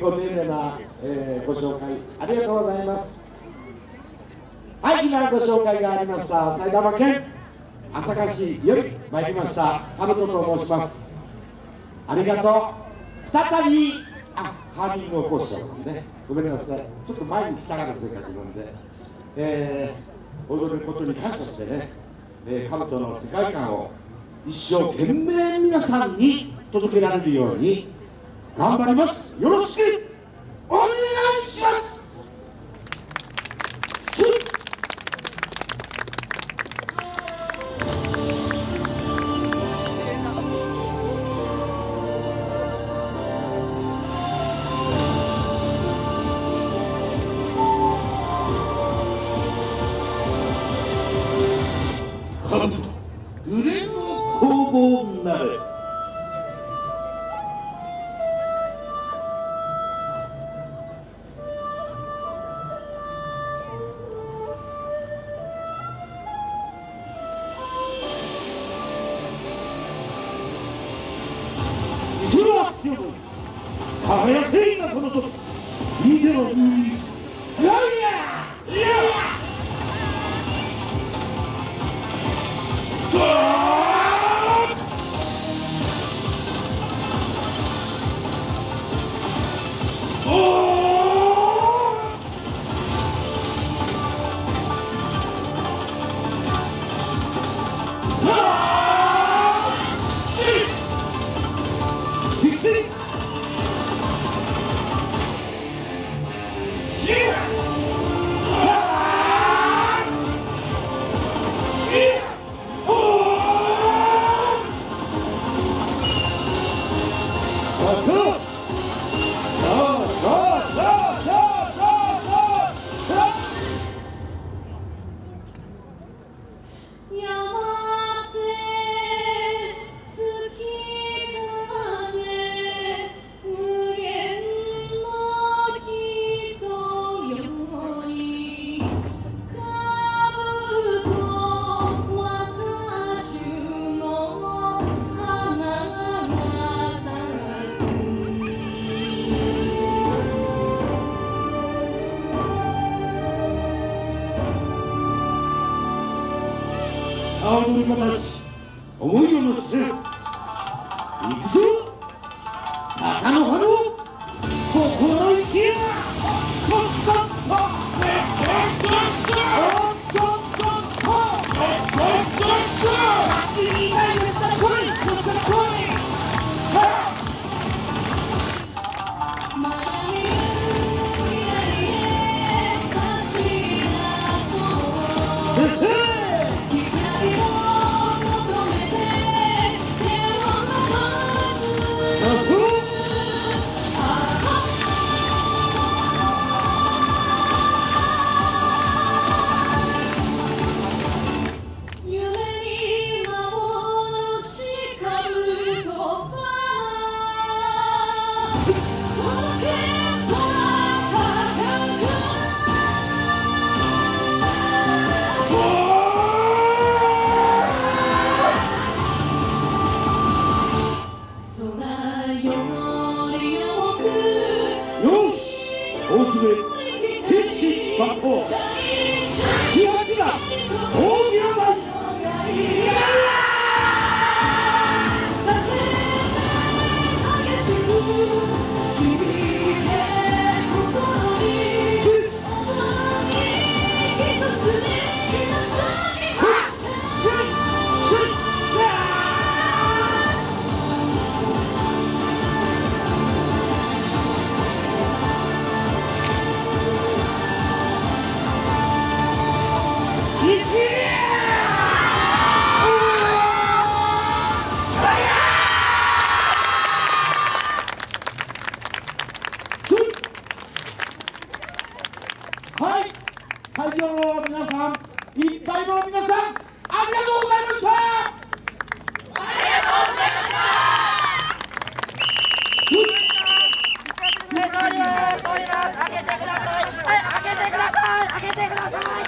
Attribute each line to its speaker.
Speaker 1: ご丁寧な、えー、ご紹介ありがとうございます。はい今ご紹介がありました埼玉県朝霞市より参りましたカブトと申します。ありがとう。再びあハーミングを起こしたゃね。ごめんなさい。ちょっと前に来たからせっかくなんで、えー、踊ることに感謝してね、え、カブトの世界観を一生懸命皆さんに届けられるように頑張ります。よろしく。お願いします。カブなれ。輝けいなこの時。Two. 青の町思いを乗せてくぞ。中野春を君会場の皆さん、一体の皆さん、ありがとうございました。ありがとうございました。はい、開けてくださ。い、開けてください。開けてください。